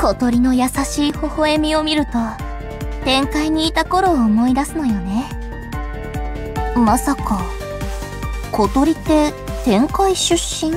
小鳥の優しい微笑みを見ると、天界にいた頃を思い出すのよね。まさか、小鳥って天界出身？